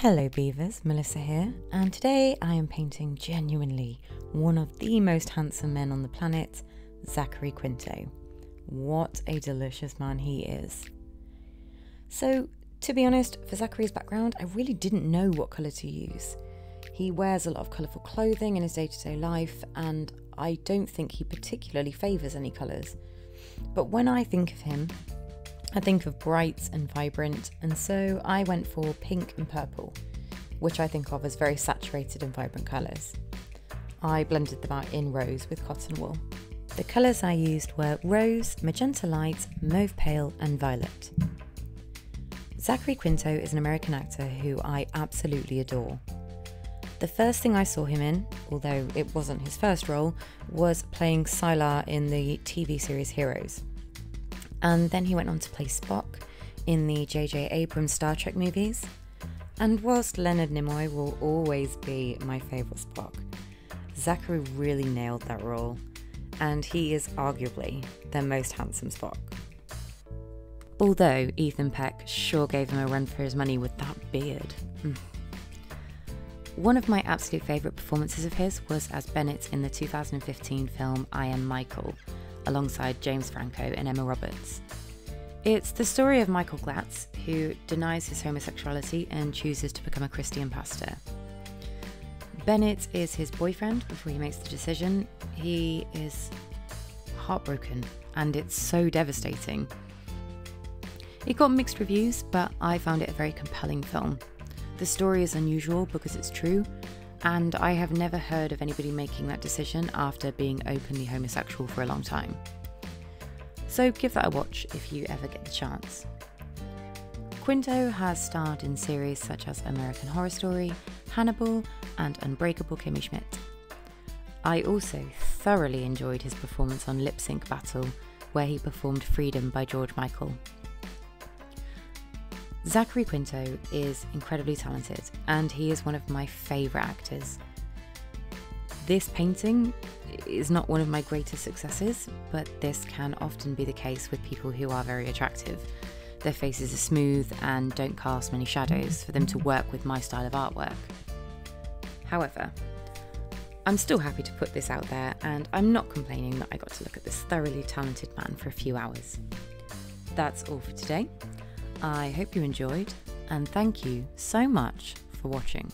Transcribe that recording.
Hello, Beavers, Melissa here, and today I am painting genuinely one of the most handsome men on the planet, Zachary Quinto. What a delicious man he is. So, to be honest, for Zachary's background, I really didn't know what colour to use. He wears a lot of colourful clothing in his day to day life, and I don't think he particularly favours any colours. But when I think of him, I think of bright and vibrant, and so I went for pink and purple, which I think of as very saturated and vibrant colours. I blended them out in rose with cotton wool. The colours I used were rose, magenta light, mauve pale, and violet. Zachary Quinto is an American actor who I absolutely adore. The first thing I saw him in, although it wasn't his first role, was playing Sylar in the TV series Heroes. And then he went on to play Spock in the J.J. Abrams Star Trek movies. And whilst Leonard Nimoy will always be my favourite Spock, Zachary really nailed that role, and he is arguably the most handsome Spock. Although Ethan Peck sure gave him a run for his money with that beard. Mm. One of my absolute favourite performances of his was as Bennett in the 2015 film I Am Michael, alongside James Franco and Emma Roberts. It's the story of Michael Glatz, who denies his homosexuality and chooses to become a Christian pastor. Bennett is his boyfriend before he makes the decision. He is heartbroken, and it's so devastating. It got mixed reviews, but I found it a very compelling film. The story is unusual because it's true, and I have never heard of anybody making that decision after being openly homosexual for a long time. So give that a watch if you ever get the chance. Quinto has starred in series such as American Horror Story, Hannibal, and Unbreakable Kimmy Schmidt. I also thoroughly enjoyed his performance on Lip Sync Battle, where he performed Freedom by George Michael. Zachary Quinto is incredibly talented and he is one of my favourite actors. This painting is not one of my greatest successes, but this can often be the case with people who are very attractive. Their faces are smooth and don't cast many shadows for them to work with my style of artwork. However, I'm still happy to put this out there, and I'm not complaining that I got to look at this thoroughly talented man for a few hours. That's all for today. I hope you enjoyed, and thank you so much for watching.